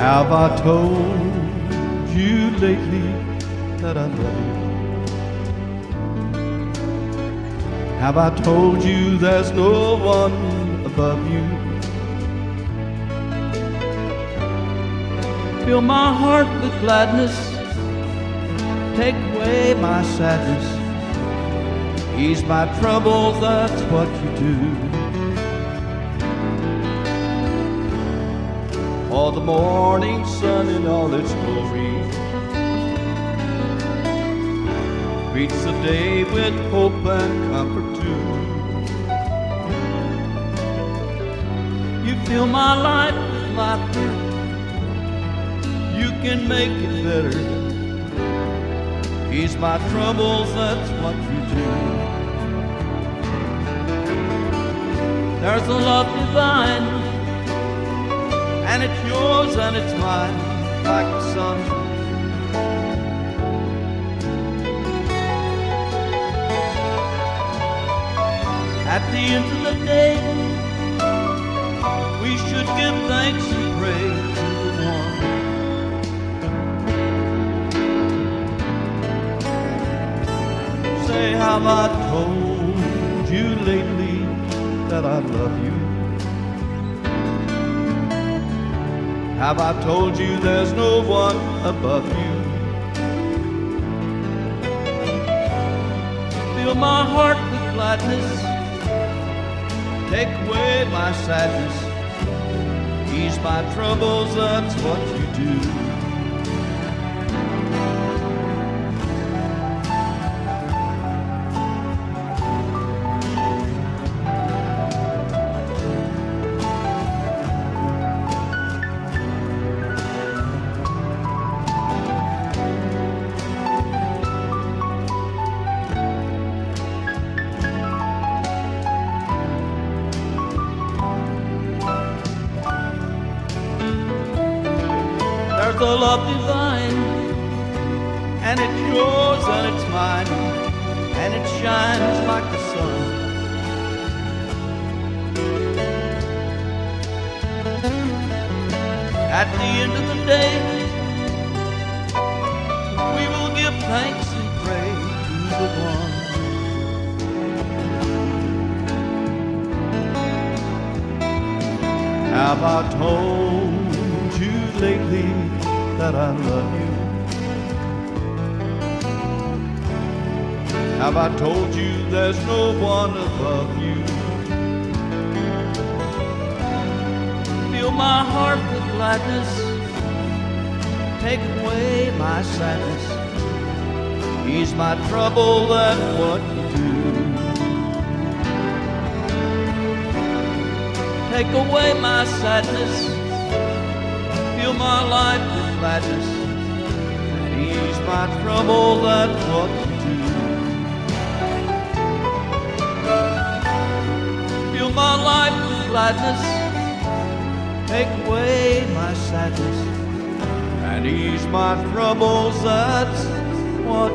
Have I told you lately that I love you? Have I told you there's no one above you? Fill my heart with gladness, take away my sadness, ease my troubles, that's what you do. All the morning sun in all its glory greets the day with hope and comfort too. You fill my life with laughter, you can make it better. Ease my troubles, that's what you do. There's a love divine, and it's yours and it's mine, like the sun. At the end of the day, we should give thanks and pray to the one. Say, have I told you lately that I love you? Have I told you there's no one above you? Fill my heart with gladness take away my sadness, ease my troubles, that's what you do. The love divine, and it's yours and it's mine, and it shines like the sun. At the end of the day, we will give thanks and pray to the one. Have I told? That I love you? Have I told you there's no one above you? Fill my heart with gladness, take away my sadness, ease my trouble, that's what you do. Take away my sadness, fill my life gladness and ease my trouble. That's what you do. Fill my life with gladness, take away my sadness and ease my troubles. That's what